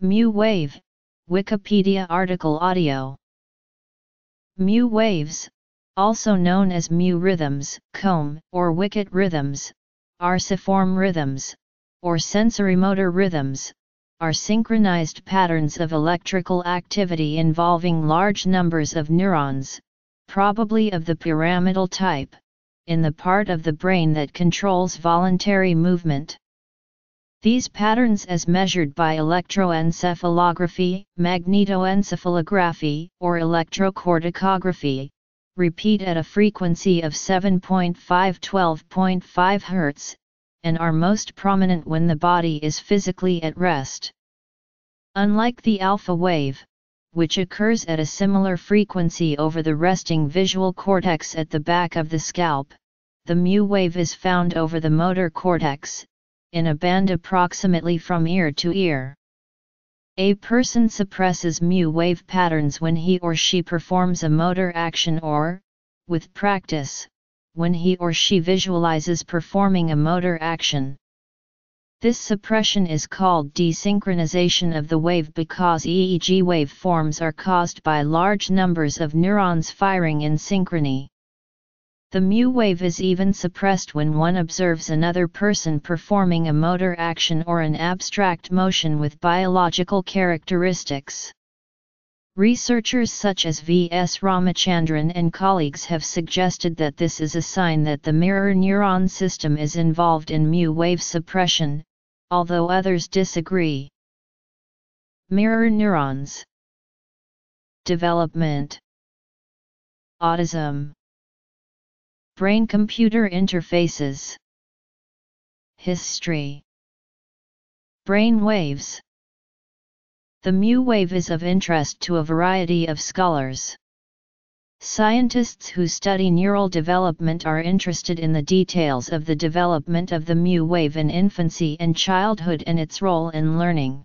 Mu wave, Wikipedia article audio. Mu waves, also known as mu rhythms, comb or wicket rhythms, arciform rhythms, or sensorimotor rhythms, are synchronized patterns of electrical activity involving large numbers of neurons, probably of the pyramidal type, in the part of the brain that controls voluntary movement. These patterns as measured by electroencephalography, magnetoencephalography, or electrocorticography, repeat at a frequency of 7.5-12.5 Hz, and are most prominent when the body is physically at rest. Unlike the alpha wave, which occurs at a similar frequency over the resting visual cortex at the back of the scalp, the mu wave is found over the motor cortex, in a band approximately from ear to ear. A person suppresses mu wave patterns when he or she performs a motor action or, with practice, when he or she visualizes performing a motor action. This suppression is called desynchronization of the wave because EEG waveforms are caused by large numbers of neurons firing in synchrony. The mu wave is even suppressed when one observes another person performing a motor action or an abstract motion with biological characteristics. Researchers such as V.S. Ramachandran and colleagues have suggested that this is a sign that the mirror neuron system is involved in mu wave suppression, although others disagree. Mirror neurons Development Autism Brain-computer interfaces History Brain waves The mu wave is of interest to a variety of scholars. Scientists who study neural development are interested in the details of the development of the mu wave in infancy and childhood and its role in learning.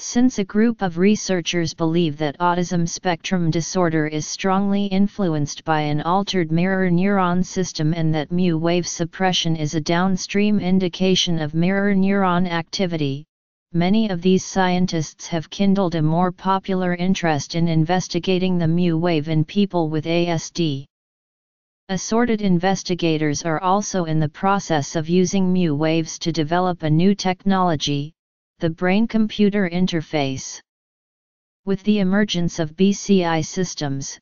Since a group of researchers believe that autism spectrum disorder is strongly influenced by an altered mirror neuron system and that mu wave suppression is a downstream indication of mirror neuron activity, many of these scientists have kindled a more popular interest in investigating the mu wave in people with ASD. Assorted investigators are also in the process of using mu waves to develop a new technology, the brain-computer interface. With the emergence of BCI systems,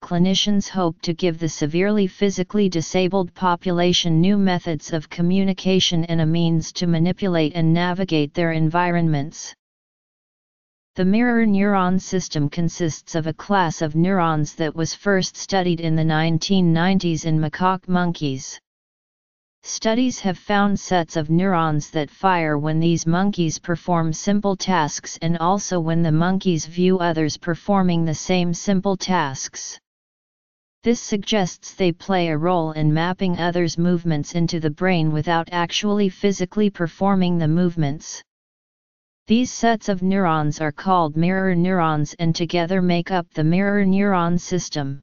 clinicians hope to give the severely physically disabled population new methods of communication and a means to manipulate and navigate their environments. The mirror neuron system consists of a class of neurons that was first studied in the 1990s in macaque monkeys. Studies have found sets of neurons that fire when these monkeys perform simple tasks and also when the monkeys view others performing the same simple tasks. This suggests they play a role in mapping others' movements into the brain without actually physically performing the movements. These sets of neurons are called mirror neurons and together make up the mirror neuron system.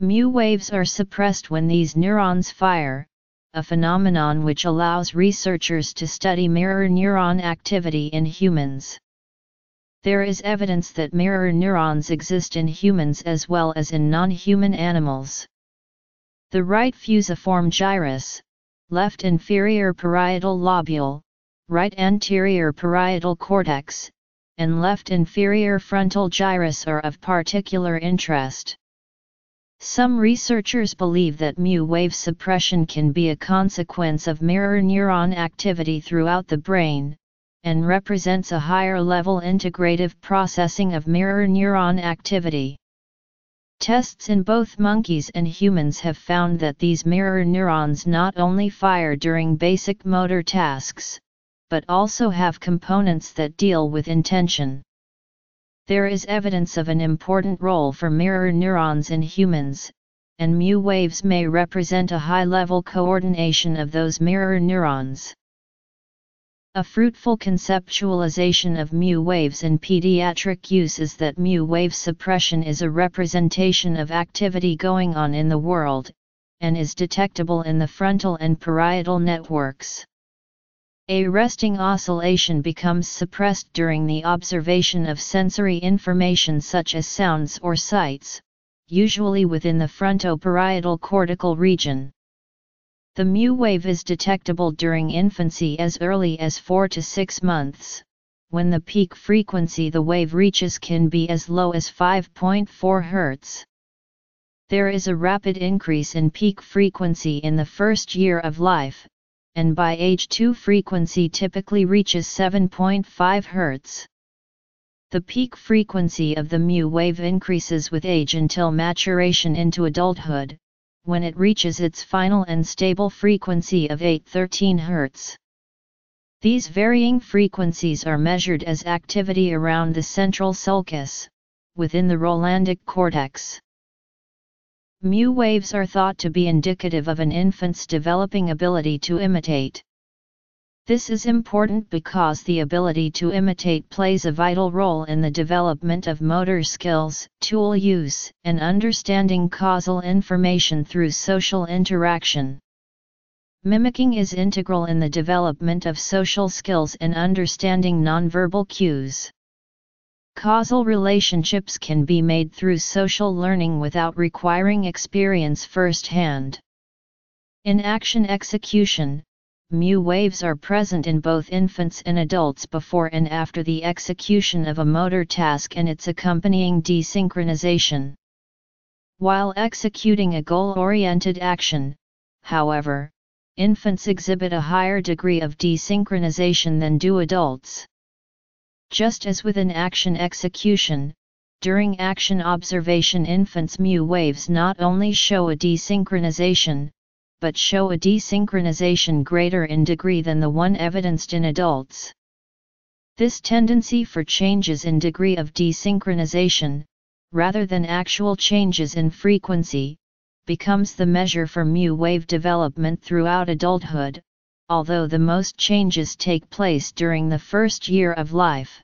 Mu waves are suppressed when these neurons fire, a phenomenon which allows researchers to study mirror neuron activity in humans. There is evidence that mirror neurons exist in humans as well as in non-human animals. The right fusiform gyrus, left inferior parietal lobule, right anterior parietal cortex, and left inferior frontal gyrus are of particular interest. Some researchers believe that mu wave suppression can be a consequence of mirror neuron activity throughout the brain, and represents a higher level integrative processing of mirror neuron activity. Tests in both monkeys and humans have found that these mirror neurons not only fire during basic motor tasks, but also have components that deal with intention. There is evidence of an important role for mirror neurons in humans, and mu waves may represent a high-level coordination of those mirror neurons. A fruitful conceptualization of mu waves in pediatric use is that mu wave suppression is a representation of activity going on in the world, and is detectable in the frontal and parietal networks. A resting oscillation becomes suppressed during the observation of sensory information such as sounds or sights, usually within the frontoparietal cortical region. The mu wave is detectable during infancy as early as 4 to 6 months, when the peak frequency the wave reaches can be as low as 5.4 Hz. There is a rapid increase in peak frequency in the first year of life, and by age 2 frequency typically reaches 7.5 Hz. The peak frequency of the mu wave increases with age until maturation into adulthood, when it reaches its final and stable frequency of 813 Hz. These varying frequencies are measured as activity around the central sulcus, within the Rolandic cortex. Mu waves are thought to be indicative of an infant's developing ability to imitate. This is important because the ability to imitate plays a vital role in the development of motor skills, tool use, and understanding causal information through social interaction. Mimicking is integral in the development of social skills and understanding nonverbal cues. Causal relationships can be made through social learning without requiring experience firsthand. In action execution, mu waves are present in both infants and adults before and after the execution of a motor task and its accompanying desynchronization. While executing a goal-oriented action, however, infants exhibit a higher degree of desynchronization than do adults. Just as with an action execution, during action observation infants' mu waves not only show a desynchronization, but show a desynchronization greater in degree than the one evidenced in adults. This tendency for changes in degree of desynchronization, rather than actual changes in frequency, becomes the measure for mu wave development throughout adulthood, although the most changes take place during the first year of life.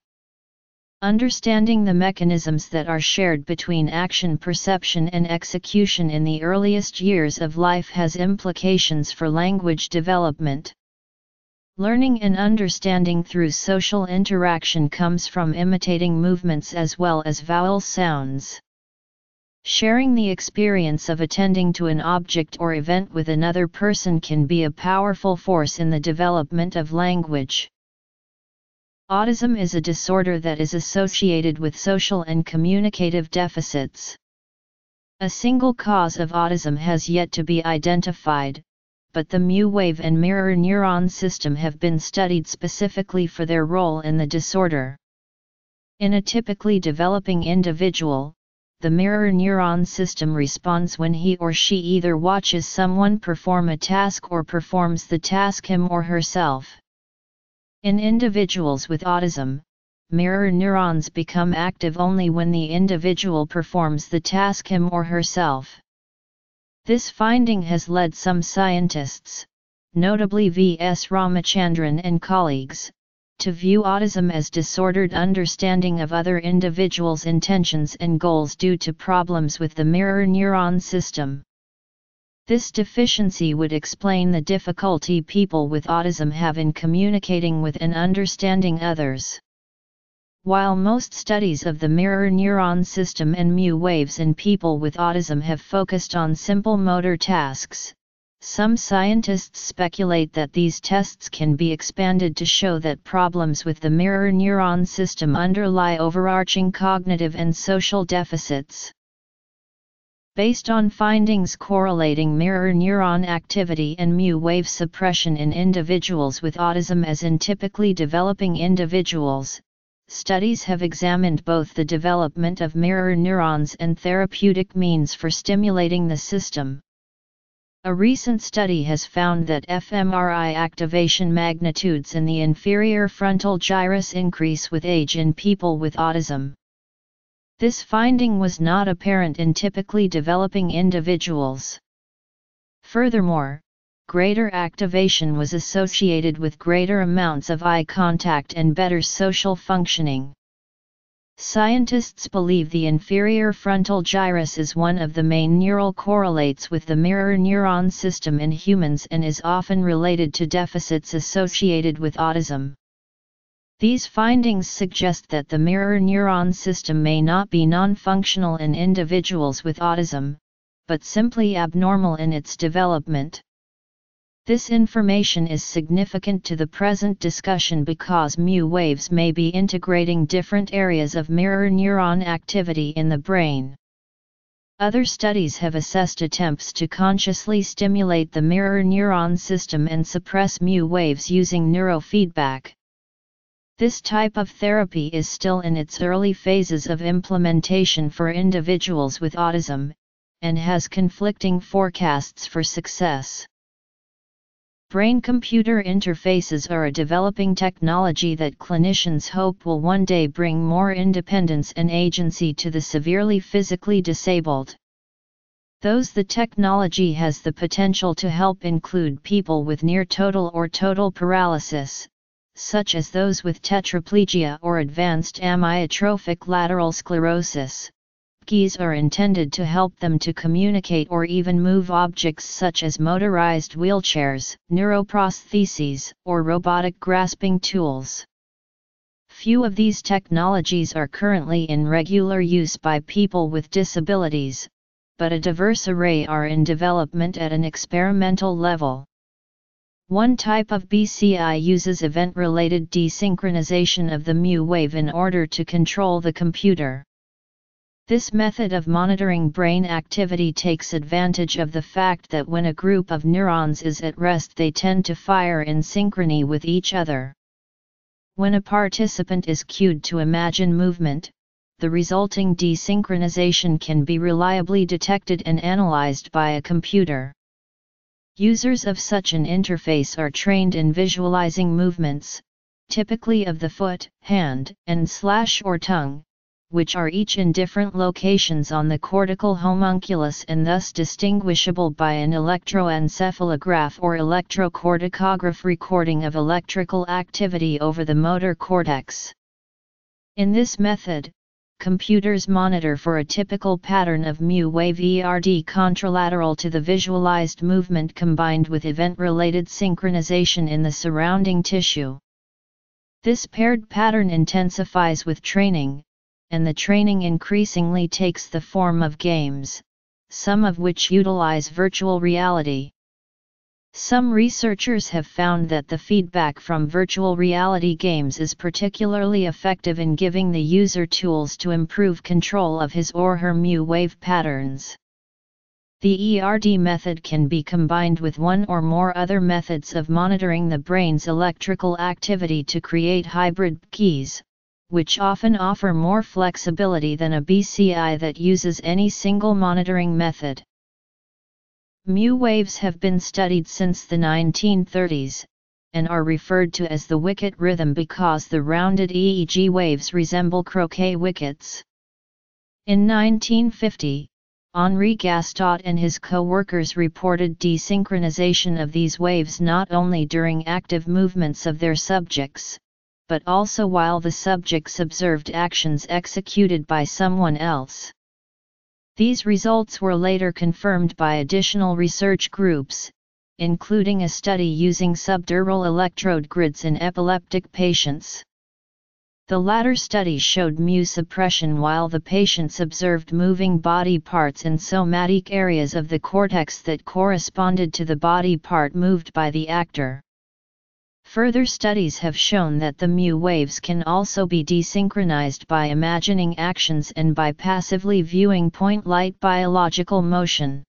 Understanding the mechanisms that are shared between action perception and execution in the earliest years of life has implications for language development. Learning and understanding through social interaction comes from imitating movements as well as vowel sounds. Sharing the experience of attending to an object or event with another person can be a powerful force in the development of language. Autism is a disorder that is associated with social and communicative deficits. A single cause of autism has yet to be identified, but the mu wave and mirror neuron system have been studied specifically for their role in the disorder. In a typically developing individual, the mirror neuron system responds when he or she either watches someone perform a task or performs the task him or herself. In individuals with autism, mirror neurons become active only when the individual performs the task him or herself. This finding has led some scientists, notably V.S. Ramachandran and colleagues, to view autism as disordered understanding of other individuals' intentions and goals due to problems with the mirror neuron system. This deficiency would explain the difficulty people with autism have in communicating with and understanding others. While most studies of the mirror neuron system and mu waves in people with autism have focused on simple motor tasks, some scientists speculate that these tests can be expanded to show that problems with the mirror neuron system underlie overarching cognitive and social deficits. Based on findings correlating mirror neuron activity and mu wave suppression in individuals with autism as in typically developing individuals, studies have examined both the development of mirror neurons and therapeutic means for stimulating the system. A recent study has found that fMRI activation magnitudes in the inferior frontal gyrus increase with age in people with autism. This finding was not apparent in typically developing individuals. Furthermore, greater activation was associated with greater amounts of eye contact and better social functioning. Scientists believe the inferior frontal gyrus is one of the main neural correlates with the mirror neuron system in humans and is often related to deficits associated with autism. These findings suggest that the mirror neuron system may not be non-functional in individuals with autism, but simply abnormal in its development. This information is significant to the present discussion because mu waves may be integrating different areas of mirror neuron activity in the brain. Other studies have assessed attempts to consciously stimulate the mirror neuron system and suppress mu waves using neurofeedback. This type of therapy is still in its early phases of implementation for individuals with autism, and has conflicting forecasts for success. Brain-computer interfaces are a developing technology that clinicians hope will one day bring more independence and agency to the severely physically disabled. Those the technology has the potential to help include people with near total or total paralysis, such as those with tetraplegia or advanced amyotrophic lateral sclerosis, BCIs are intended to help them to communicate or even move objects such as motorized wheelchairs, neuroprostheses, or robotic grasping tools. Few of these technologies are currently in regular use by people with disabilities, but a diverse array are in development at an experimental level. One type of BCI uses event-related desynchronization of the mu wave in order to control the computer. This method of monitoring brain activity takes advantage of the fact that when a group of neurons is at rest they tend to fire in synchrony with each other. When a participant is cued to imagine movement, the resulting desynchronization can be reliably detected and analyzed by a computer. Users of such an interface are trained in visualizing movements, typically of the foot, hand, and slash or tongue, which are each in different locations on the cortical homunculus and thus distinguishable by an electroencephalograph or electrocorticograph recording of electrical activity over the motor cortex. In this method, computers monitor for a typical pattern of mu wave ERD contralateral to the visualized movement combined with event-related synchronization in the surrounding tissue. This paired pattern intensifies with training, and the training increasingly takes the form of games, some of which utilize virtual reality. Some researchers have found that the feedback from virtual reality games is particularly effective in giving the user tools to improve control of his or her mu wave patterns. The ERD method can be combined with one or more other methods of monitoring the brain's electrical activity to create hybrid BCIs, which often offer more flexibility than a BCI that uses any single monitoring method. Mu waves have been studied since the 1930s, and are referred to as the wicket rhythm because the rounded EEG waves resemble croquet wickets. In 1950, Henri Gastaut and his co-workers reported desynchronization of these waves not only during active movements of their subjects, but also while the subjects observed actions executed by someone else. These results were later confirmed by additional research groups, including a study using subdural electrode grids in epileptic patients. The latter study showed mu suppression while the patients observed moving body parts in somatic areas of the cortex that corresponded to the body part moved by the actor. Further studies have shown that the mu waves can also be desynchronized by imagining actions and by passively viewing point light biological motion.